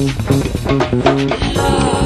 Love.